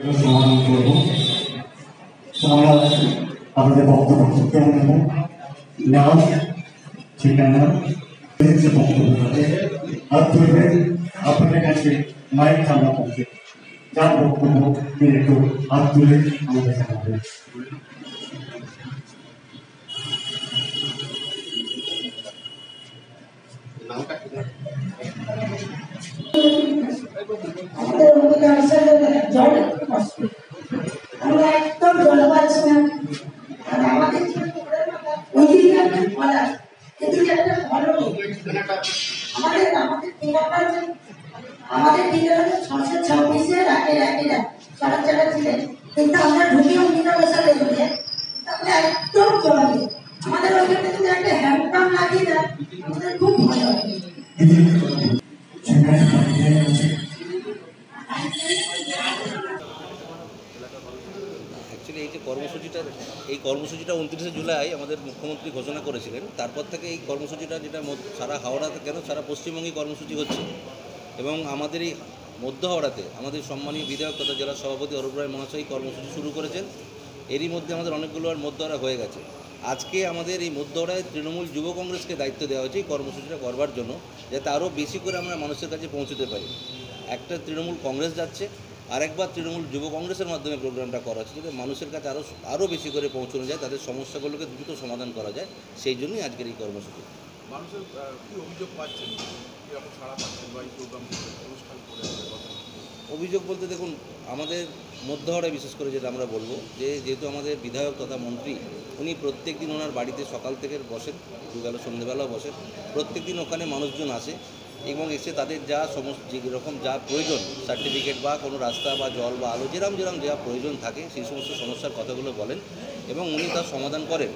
সমাধান করব। আমরা আমাদের বক্তব্য করতে নেব নাম ঠিকানা যে বক্তব্য থাকে হাত তুলবে আপনাদের কাছে মাইক আমরা করছে যার বক্তব্য তিনি একটু হাত তুলে আমাদের জানাবেন আমাদের অধিকার হিসেবে জল একটু কষ্ট আমরা একদম জল পাচ্ছি না আর আমাদের ওইদিকে একটা ফল আছে এদিকে একটা ফল আমাদের আমাদের যে আমাদের হচ্ছে ছশো ছাব্বিশে রাখে রাখে সড়ক চালা ছিলেন কিন্তু আমরা ঢুকেও মিনা বসালে বলে আমরা একদম জল আমাদের ওইখানে যদি একটা হ্যান্ডপাম্প লাগিয়ে দেয়, আমাদের খুব ভালো হবে। অ্যাকচুয়ালি এই যে কর্মসূচিটা, এই কর্মসূচিটা উনত্রিশে জুলাই আমাদের মুখ্যমন্ত্রী ঘোষণা করেছিলেন। তারপর থেকে এই কর্মসূচিটা যেটা সারা হাওড়াতে কেন, সারা পশ্চিমবঙ্গে কর্মসূচি হচ্ছে। এবং আমাদের এই মধ্য হাওড়াতে আমাদের সম্মানীয় বিধায়ক তথা জেলা সভাপতি অরূপ রায় মহাশয় কর্মসূচি শুরু করেছেন। এরই মধ্যে আমাদের অনেকগুলো আর মধ্যহারা হয়ে গেছে। আজকে আমাদের এই মধ্যহারায় তৃণমূল যুব কংগ্রেসকে দায়িত্ব দেওয়া হয়েছে এই কর্মসূচিটা করবার জন্য, যাতে আরও বেশি করে আমরা মানুষের কাছে পৌঁছতে পারি। একটা তৃণমূল কংগ্রেস যাচ্ছে আরেকবার তৃণমূল যুব কংগ্রেসের মাধ্যমে প্রোগ্রামটা করা হচ্ছে যাতে মানুষের কাছে আরও আরও বেশি করে পৌঁছানো যায় তাদের সমস্যাগুলোকে দ্রুত সমাধান করা যায় সেই জন্যই আজকের এই কর্মসূচি। মানুষের কি অভিযোগ পাচ্ছেন? কীরকম সাড়া পাচ্ছেন বা এই প্রোগ্রাম অনুষ্ঠান করে অভিযোগ বলতে দেখুন আমাদের মধ্যহরায় বিশেষ করে যেটা আমরা বলব যে যেহেতু আমাদের বিধায়ক তথা মন্ত্রী উনি প্রত্যেক দিন ওনার বাড়িতে সকাল থেকে বসেন দুবেলা সন্ধ্যেবেলাও বসেন। প্রত্যেক দিন ওখানে মানুষজন আসে। এবং এসে তাদের যা সমস্ত যেরকম যা প্রয়োজন সার্টিফিকেট বা কোনো রাস্তা বা জল বা আলো, যেরম যেরম যা প্রয়োজন থাকে, সেই সমস্ত সমস্যার কথাগুলো বলেন এবং উনি তার সমাধান করেন।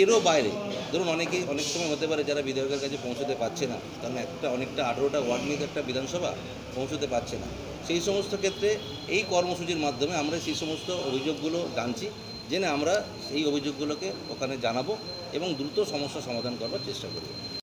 এরও বাইরে, ধরুন অনেকেই, অনেক সময় হতে পারে যারা বিধায়কের কাছে পৌঁছতে পারছে না, কারণ একটা অনেকটা আঠেরোটা ওয়ার্ড নিয়ে একটা বিধানসভা পৌঁছতে পারছে না। সেই সমস্ত ক্ষেত্রে এই কর্মসূচির মাধ্যমে আমরা সেই সমস্ত অভিযোগগুলো জানছি, জেনে আমরা এই অভিযোগগুলোকে ওখানে জানাব এবং দ্রুত সমস্যা সমাধান করবার চেষ্টা করব।